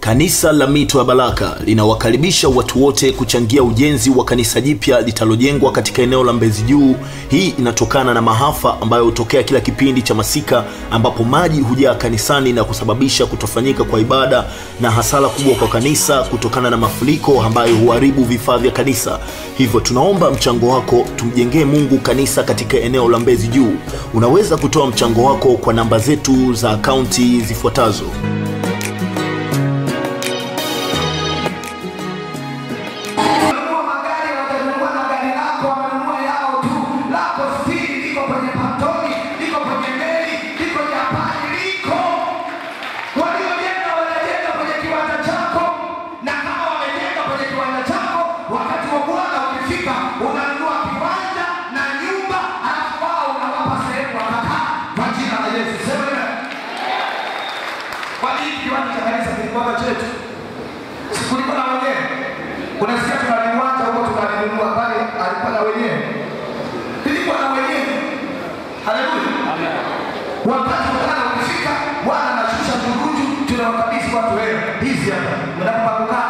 Kanisa la Mito ya Baraka linawakaribisha watu wote kuchangia ujenzi wa kanisa jipya litalojengwa katika eneo la Mbezi Juu. Hii inatokana na maafa ambayo hutokea kila kipindi cha masika ambapo maji hujaa kanisani na kusababisha kutofanyika kwa ibada na hasara kubwa kwa kanisa kutokana na mafuriko ambayo huharibu vifaa vya kanisa. Hivyo tunaomba mchango wako, tumjengee Mungu kanisa katika eneo la Mbezi Juu. Unaweza kutoa mchango wako kwa namba zetu za akaunti zifuatazo. kiwanda chetu, sikulikuwa na wenyewe. Kuna sisi tuna viwanja huko tunavinunua pale, alikuwa na wenyewe, nilikuwa na wenyewe. Haleluya, wakati ukana ukifika, wana nashusha turuju, tunawakabidhi watu wenu, hizi hapa. Mnapokukaa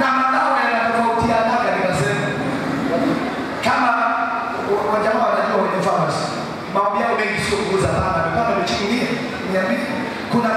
na madawa yanatofautiana katika sehemu. Kama wajama wanajua kwenye famasi, maombi yao mengi sio kuuza pamba, pamba imechukulia mia kuna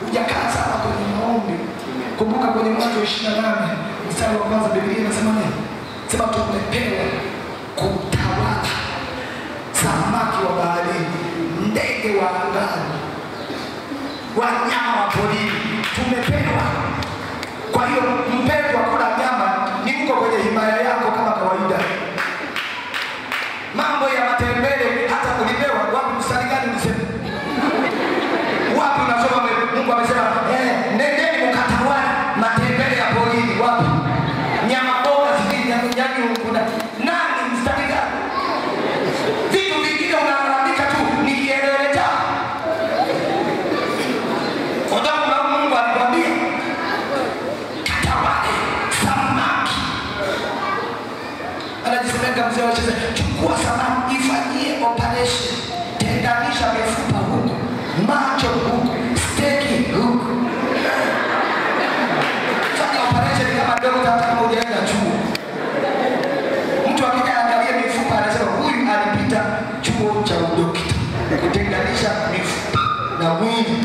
Hujakaa sana kwenye maombi. Kumbuka kwenye Mwanzo ishirini na nane mstari wa kwanza Biblia inasema nini? Sema tumepewa kutawala samaki wa baharini, ndege wa angani, wanyama wa porini, tumepewa. Kwa hiyo mpendwa, kula nyama ni uko kwenye himaya yako chukua samaki ifanyie operation, tenganisha mifupa huku, macho huku, steki huku. Fanya operation kama dokta, hata kama hujaenda chuo. Mtu akija angalia mifupa anasema huyu alipita chuo cha udokita, kutenganisha mifupa na mwili.